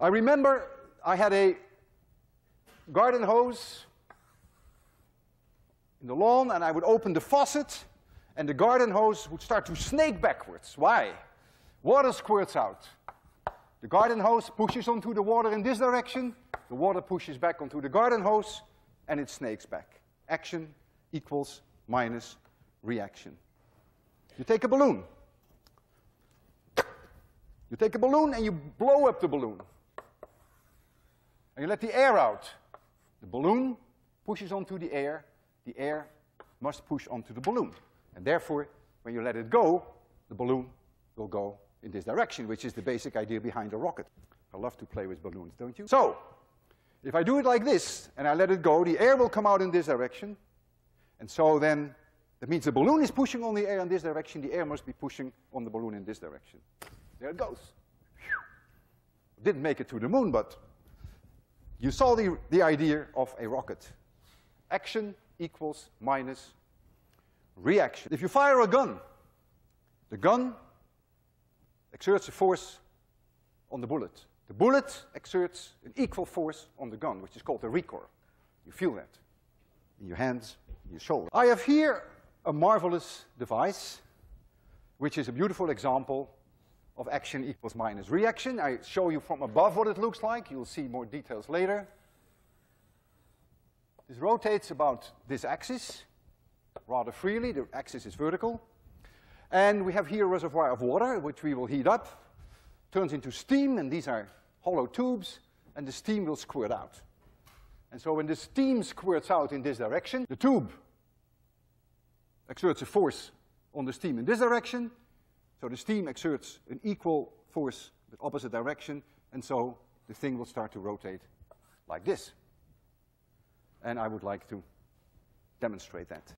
I remember I had a garden hose in the lawn and I would open the faucet and the garden hose would start to snake backwards. Why? Water squirts out. The garden hose pushes onto the water in this direction, the water pushes back onto the garden hose, and it snakes back. Action equals minus reaction. You take a balloon. You take a balloon and you blow up the balloon. And you let the air out. The balloon pushes onto the air. The air must push onto the balloon. And therefore, when you let it go, the balloon will go in this direction, which is the basic idea behind a rocket. I love to play with balloons, don't you? So, if I do it like this, and I let it go, the air will come out in this direction. And so then, that means the balloon is pushing on the air in this direction, the air must be pushing on the balloon in this direction. There it goes. Didn't make it to the moon, but you saw the, the idea of a rocket. Action equals minus reaction. If you fire a gun, the gun exerts a force on the bullet. The bullet exerts an equal force on the gun, which is called the recoil. You feel that in your hands, in your shoulder. I have here a marvelous device, which is a beautiful example of action equals minus reaction. I show you from above what it looks like. You'll see more details later. This rotates about this axis rather freely. The axis is vertical. And we have here a reservoir of water, which we will heat up, turns into steam, and these are hollow tubes, and the steam will squirt out. And so when the steam squirts out in this direction, the tube exerts a force on the steam in this direction, so the steam exerts an equal force the opposite direction, and so the thing will start to rotate like this. And I would like to demonstrate that.